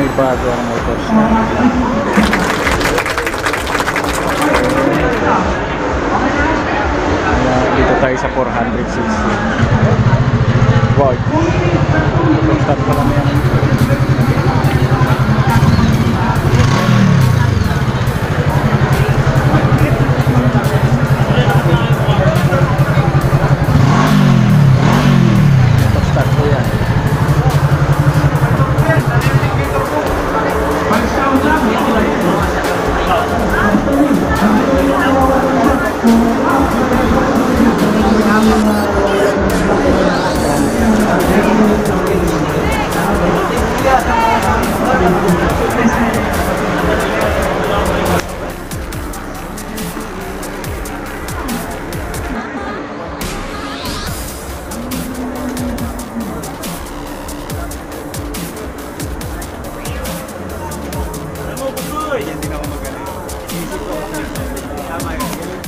may bago ang motorstop. Kaya dito tayo sa 460. Wow. Motorstop pa lang yan.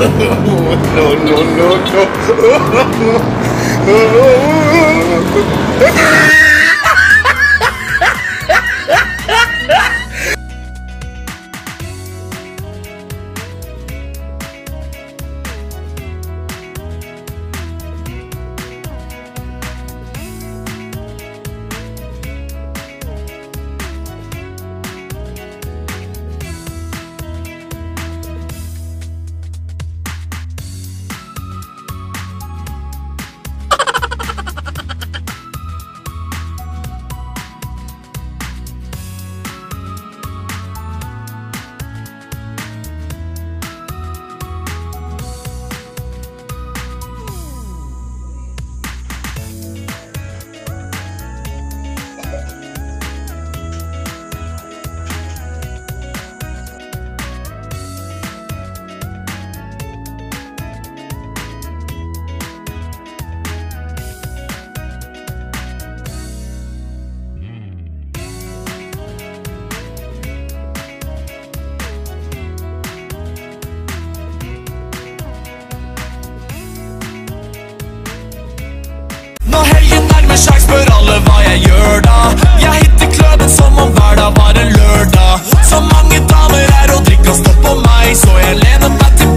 No, no, no. med Feberskjær spør alle hva jeg gjør da. Jeg hitter kløden som om hverdag var en lørdag. Så mange damer er og drikker og står på meg, så jeg lener meg tilbake.